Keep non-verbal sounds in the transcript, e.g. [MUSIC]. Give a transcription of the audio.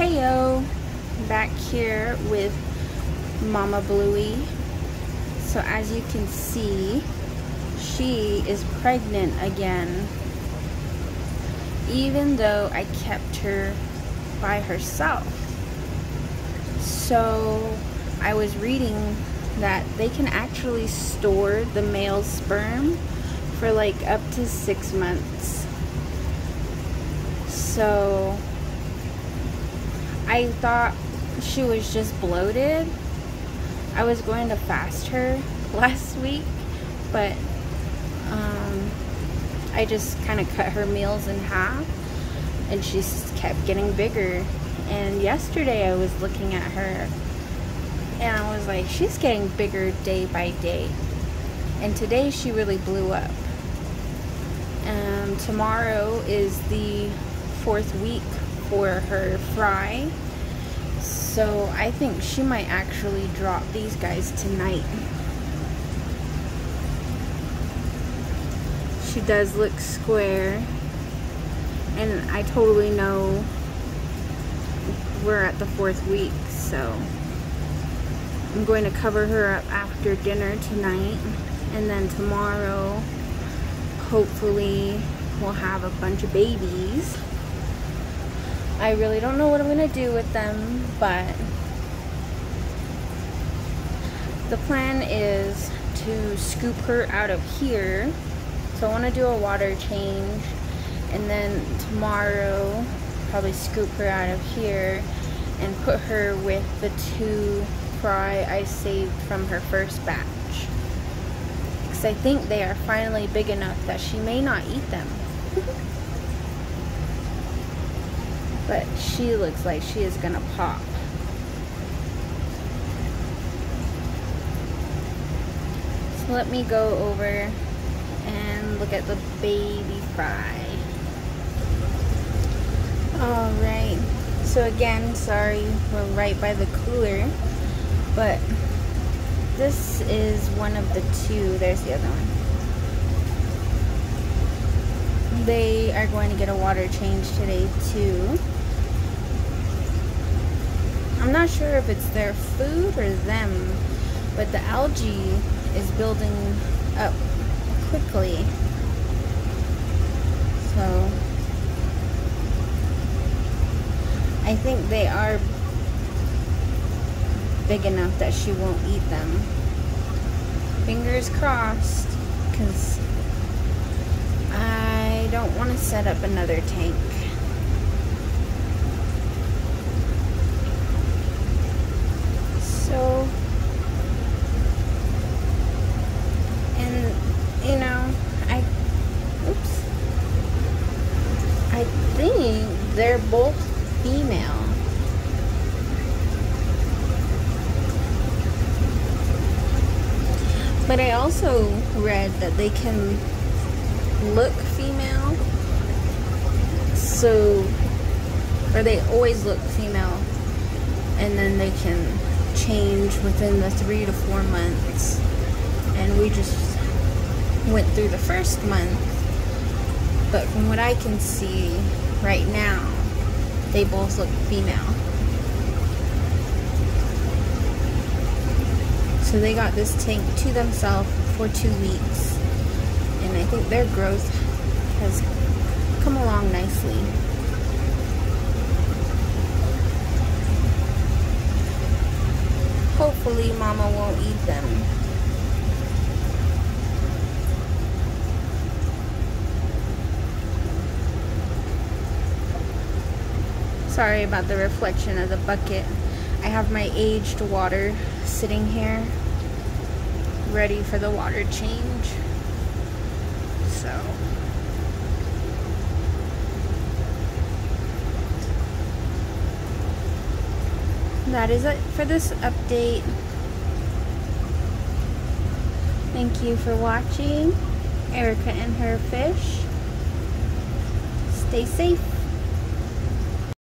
Heyo, back here with Mama Bluey. So as you can see, she is pregnant again. Even though I kept her by herself. So I was reading that they can actually store the male sperm for like up to six months. So I thought she was just bloated. I was going to fast her [LAUGHS] last week, but um, I just kind of cut her meals in half and she kept getting bigger. And yesterday I was looking at her and I was like, she's getting bigger day by day. And today she really blew up. Um, tomorrow is the fourth week for her fry. So I think she might actually drop these guys tonight. She does look square. And I totally know we're at the fourth week, so I'm going to cover her up after dinner tonight. And then tomorrow, hopefully, we'll have a bunch of babies. I really don't know what I'm going to do with them, but the plan is to scoop her out of here. So I want to do a water change and then tomorrow probably scoop her out of here and put her with the two fry I saved from her first batch. Because I think they are finally big enough that she may not eat them. [LAUGHS] but she looks like she is gonna pop. So let me go over and look at the baby fry. Alright, so again, sorry, we're right by the cooler, but this is one of the two. There's the other one. They are going to get a water change today too. Not sure if it's their food or them, but the algae is building up quickly. So I think they are big enough that she won't eat them. Fingers crossed, because I don't want to set up another tank. So, and, you know, I, oops, I think they're both female. But I also read that they can look female. So, or they always look female. And then they can change within the three to four months. And we just went through the first month. But from what I can see right now, they both look female. So they got this tank to themselves for two weeks. And I think their growth has come along nicely. Hopefully mama won't eat them. Sorry about the reflection of the bucket. I have my aged water sitting here ready for the water change. So that is it for this update. Thank you for watching. Aarika and her fish. Stay safe.